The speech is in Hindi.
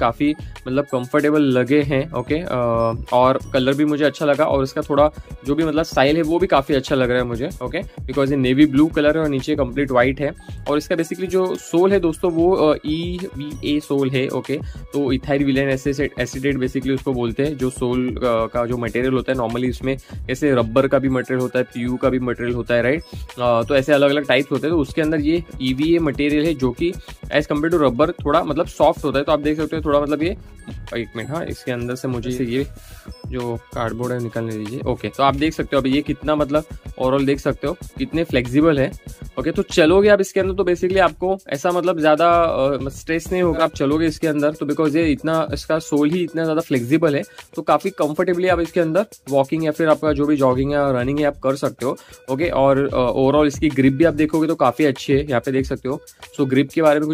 काफ़ी मतलब कंफर्टेबल लगे हैं ओके और कलर भी मुझे अच्छा लगा और इसका थोड़ा जो भी मतलब स्टाइल है, वो भी काफ़ी अच्छा लग रहा है मुझे ओके बिकॉज़ ये नेवी ब्लू कलर है और नीचे कंप्लीट वाइट है। और इसका बेसिकली जो सोल है दोस्तों, वो E V A sole okay okay तो इथाइल विलेन एसिडेट बेसिकली उसको बोलते हैं, जो सोल का जो मटेरियल होता है नॉर्मली इसमें ऐसे रबर का भी मटेरियल होता है पीयू का भी मटेरियल होता है राइट तो ऐसे अलग अलग टाइप्स होते हैं तो उसके अंदर ये ई वी ए मटेरियल है, जो कि एज कंपेयर टू रबर थोड़ा मतलब सॉफ्ट होता है तो आप देख सकते हो थोड़ा मतलब ये एक मिनट हाँ इसके अंदर से मुझे ये जो कार्डबोर्ड है निकालने दीजिए। ओके तो आप देख सकते हो अभी ये कितना मतलब ओवरऑल देख सकते हो कितने फ्लेक्सिबल है। ओके तो चलोगे आप इसके अंदर तो बेसिकली आपको ऐसा मतलब ज़्यादा स्ट्रेस नहीं होगा आप चलोगे इसके अंदर तो बिकॉज़ ये इतना इसका सोल ही इतना ज़्यादा फ्लेक्सिबल है तो काफ़ी कंफर्टेबली आप इसके अंदर वॉकिंग या फिर आपका जो भी जॉगिंग है रनिंग है आप कर सकते हो। ओके और ओवरऑल इसकी ग्रिप भी आप देखोगे तो काफ़ी अच्छी है यहाँ पे देख सकते हो। सो ग्रिप के बारे में कुछ